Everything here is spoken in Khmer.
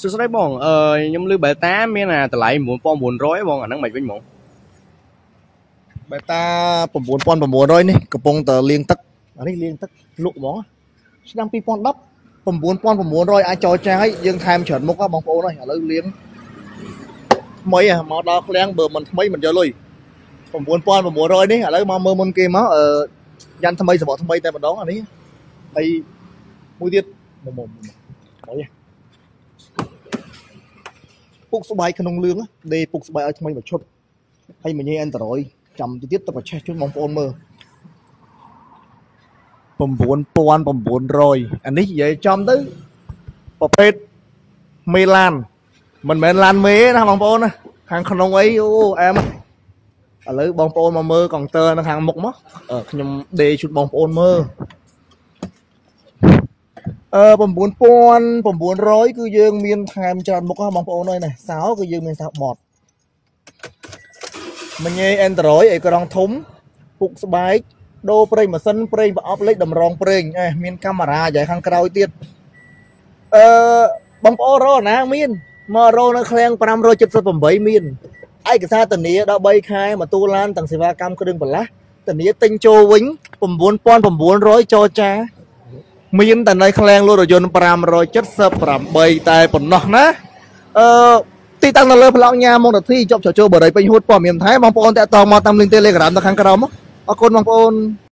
សួស្តីបងអឺខ្ញុំលឺ Beta មានអាតម្លៃ9900បងអាហ្នឹងមិនវិញហ្មងបេតា9900នេះកំពុងតែលាងទឹកអានេះលាងទឹកលក់ហ្មងឆ្នាំ2010 9900អាចចរចាឲ្យយើងថែមច្រើនមុខហ៎បងប្អូនអើយឥឡូវលាងថ្មីហ៎មកដល់ឃ្លាំងបើមិនថ្មីមិនយកលុយ9900នេះឥឡូវមកមើលមុនគេមកអឺយ៉ាន់ថ្មីសបកថ្មីតែម្ដងអានេះហើយមួយទៀតមកមកមកអី ពុកស្បែកក្នុងលឿងដេពុកស្បែកឲ្យថ្មីមួយឈុតហើយមួយញ៉ៃអន្តរយចាំទៅទៀតទៅប្រឆេះជូនបងប្អូនមើល9900អានេះនិយាយចំទៅប្រភេទមេឡានមិនមែនឡានមេទេណាបងប្អូនណាខាងក្នុងអីអូអែមឥឡូវបងប្អូនមកមើលកុងទ័រនៅខាងមុខមកអឺខ្ញុំដេជូនបងប្អូនមើល អឺ9900គឺយើងមានថែមច្រើនមុខហ៎បងប្អូនអើយណាសោគឺយើងមានសោបតមញ៉េ Android អេក្រង់ធំពុកស្បែកដូរប្រេងម៉ាស៊ីនប្រេងប្រអប់លេខតម្រងប្រេងអេមានកាមេរ៉ាយ៉ៃខាងក្រោយទៀតអឺបងប្អូនរកណាមានមករកនៅឃ្លាំង578មានឯកសារធានាដល់3ខែមកទូឡានទាំងសេវាកម្មគ្រឿងបន្លាស់ធានាទិញចូលវិញ9900ចរចា មានតែនៅឃ្លាំងលក់រថយន្ត578តែប៉ុណ្ណោះណាអឺទីតាំងនៅលើប្លង់ញ៉ាមុខនាទីជាប់ចោចូលបរិយពេញហួតព័ត៌មានថែបងប្អូនតាក់ទងមកតាមលីង Telegram នៅខាងក្រោមអរគុណបងប្អូន